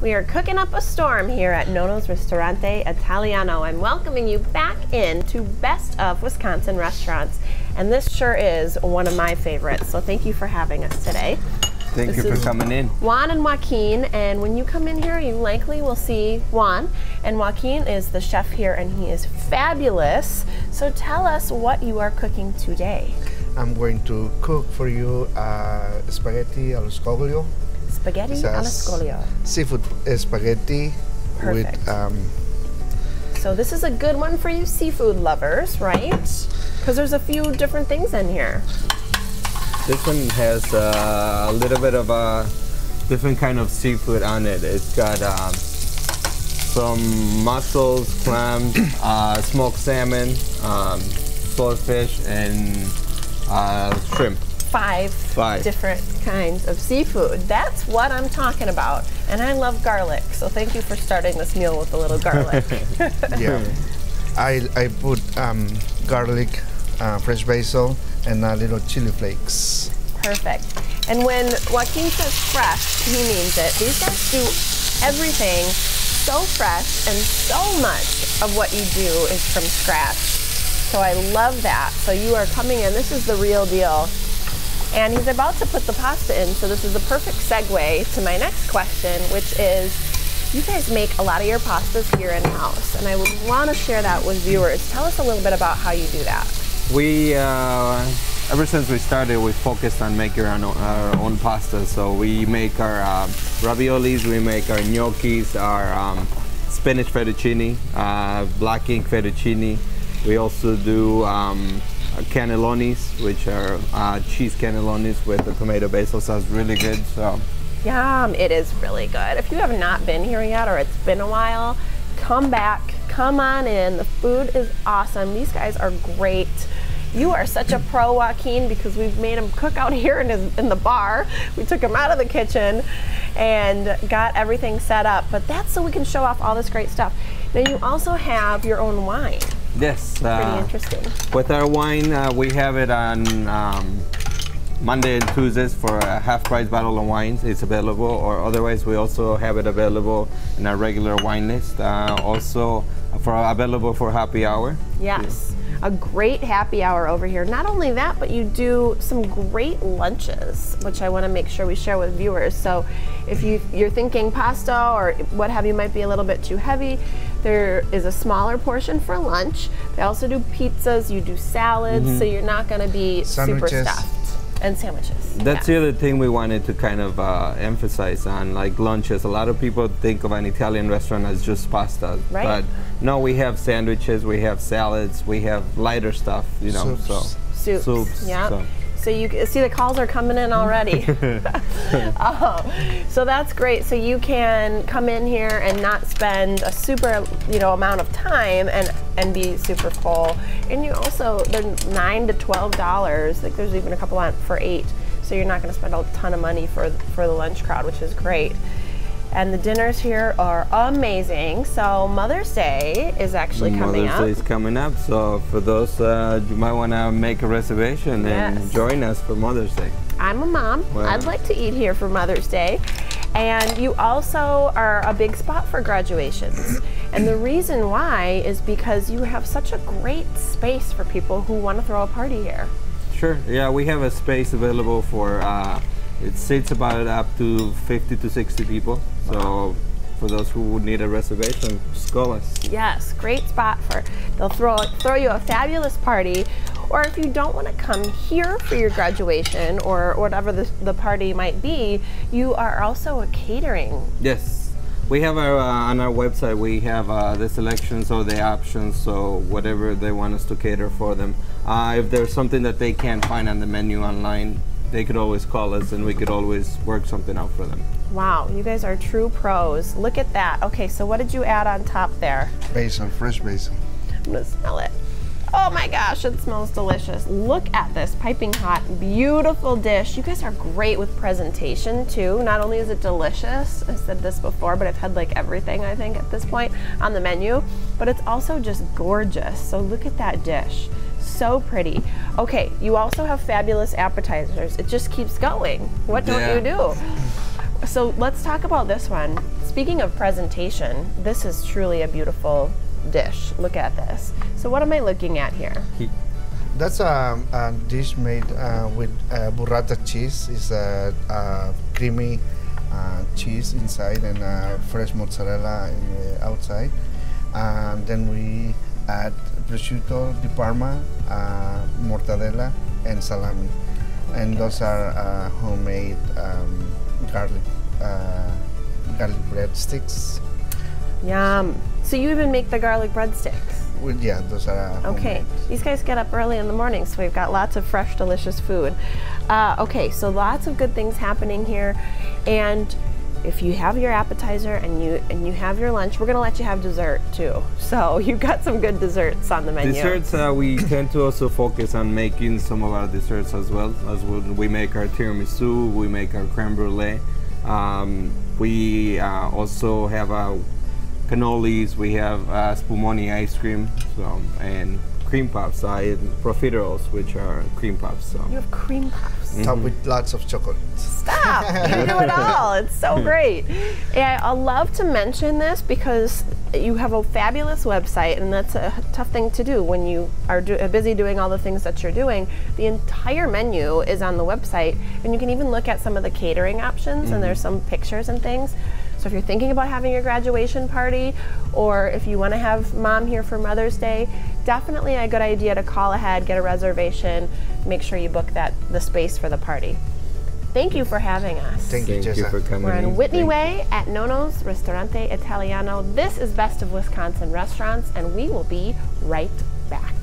We are cooking up a storm here at Nonno's Ristorante Italiano. I'm welcoming you back in to Best of Wisconsin Restaurants. And this sure is one of my favorites. So thank you for having us today. Thank This you for coming in. Juan and Joaquin, and when you come in here, you likely will see Juan. And Joaquin is the chef here, and he is fabulous. So tell us what you are cooking today. I'm going to cook for you uh, spaghetti allo scoglio. Spaghetti It's a alla s- scoglio. Seafood spaghetti Perfect. with um, So this is a good one for you seafood lovers, right? Because there's a few different things in here. This one has uh, a little bit of a different kind of seafood on it. It's got um, some mussels, clams, uh, smoked salmon, um, swordfish, and uh, shrimp. Five, Five. different kinds of seafood. That's what I'm talking about. And I love garlic, so thank you for starting this meal with a little garlic. yeah. I I put um, garlic, uh, fresh basil, and a little chili flakes. Perfect. And when Joaquin says fresh, he means it. These guys do everything so fresh, and so much of what you do is from scratch. So I love that. So you are coming in, this is the real deal. And he's about to put the pasta in, so this is the perfect segue to my next question, which is you guys make a lot of your pastas here in house, and I would want to share that with viewers. Tell us a little bit about how you do that. We, uh, ever since we started, we focused on making our own, our own pasta. So we make our uh, raviolis, we make our gnocchis, our um, spinach fettuccine, uh, black ink fettuccine. We also do um, cannellonis, which are uh, cheese cannellonis with the tomato basil sauce, really good. So Yum, it is really good. If you have not been here yet or it's been a while, come back, come on in. The food is awesome. These guys are great. You are such a pro, Joaquin, because we've made him cook out here in, his, in the bar. We took him out of the kitchen and got everything set up. But that's so we can show off all this great stuff. Now, you also have your own wine. Yes, Pretty uh, interesting. With our wine, uh, we have it on um, Monday and Tuesdays for a half price bottle of wines. It's available, or otherwise, we also have it available in our regular wine list. Uh, also, for available for happy hour. Yes. A great happy hour over here. Not only that, but you do some great lunches, which I want to make sure we share with viewers. So if you, you're thinking pasta or what have you might be a little bit too heavy, there is a smaller portion for lunch. They also do pizzas, you do salads, mm-hmm. so you're not going to be super stuffed. And sandwiches. That's yeah. the other thing we wanted to kind of uh, emphasize on, like lunches. A lot of people think of an Italian restaurant as just pasta, Right. but no, we have sandwiches, we have salads, we have lighter stuff, you know. Soups. So soups. soups, Yeah. so. So. you see the calls are coming in already. Oh, so that's great. So you can come in here and not spend a super, you know, amount of time and and be super full. And you also they're nine to twelve dollars. Like there's even a couple on for eight. So you're not going to spend a ton of money for for the lunch crowd, which is great. And the dinners here are amazing. So Mother's Day is actually coming Mother's up. Day is coming up, so for those uh, you might want to make a reservation Yes. and join us for Mother's Day. I'm a mom. Wow. I'd like to eat here for Mother's Day. And you also are a big spot for graduations. and the reason why is because you have such a great space for people who want to throw a party here. Sure. Yeah, we have a space available for. Uh, it sits about up to 50 to 60 people. So for those who would need a reservation, just call us. Yes, great spot for they'll throw throw you a fabulous party. Or if you don't want to come here for your graduation or whatever the, the party might be, you are also a catering Yes. We have our uh, on our website. We have uh, the selections or the options. So whatever they want us to cater for them. Uh, if there's something that they can't find on the menu online, they could always call us, and we could always work something out for them. Wow, you guys are true pros. Look at that. Okay, so what did you add on top there? Basil, fresh basil. I'm gonna smell it. Oh my gosh, it smells delicious. Look at this piping hot, beautiful dish. You guys are great with presentation too. Not only is it delicious, I said this before, but I've had like everything I think at this point on the menu, but it's also just gorgeous. So look at that dish. So pretty. Okay, you also have fabulous appetizers. It just keeps going. What don't Yeah. you do? So let's talk about this one. Speaking of presentation, this is truly a beautiful dish. Look at this. So what am I looking at here? He- That's a, a dish made uh, with uh, burrata cheese. It's a, a creamy uh, cheese inside and uh, fresh mozzarella in the outside. And then we add prosciutto di Parma, uh, mortadella, and salami. And those are uh, homemade um, garlic uh, garlic breadsticks. Yum. So you even make the garlic breadsticks. With, yeah, those are uh, Okay, homemade. these guys get up early in the morning, so we've got lots of fresh, delicious food. Uh, okay, so lots of good things happening here, and if you have your appetizer and you and you have your lunch, we're gonna let you have dessert too. So you've got some good desserts on the menu. Desserts, uh, we tend to also focus on making some of our desserts as well. As we make our tiramisu, we make our creme brulee. Um, we uh, also have uh, cannolis. We have uh, spumoni ice cream, so and cream puffs. I and profiteroles, which are cream puffs. So You have cream puffs. Topped with lots of chocolate. Stop! You do it all. It's so great. And I love to mention this because you have a fabulous website, and that's a tough thing to do when you are do- busy doing all the things that you're doing. The entire menu is on the website, and you can even look at some of the catering options, and there's mm-hmm. some pictures and things. So if you're thinking about having your graduation party, or if you want to have mom here for Mother's Day, definitely a good idea to call ahead, get a reservation, make sure you book that the space for the party. Thank you for having us. Thank you, thank you for coming. We're on in. Whitney Thank- Way at Nonno's Ristorante Italiano. This is Best of Wisconsin Restaurants, and we will be right back.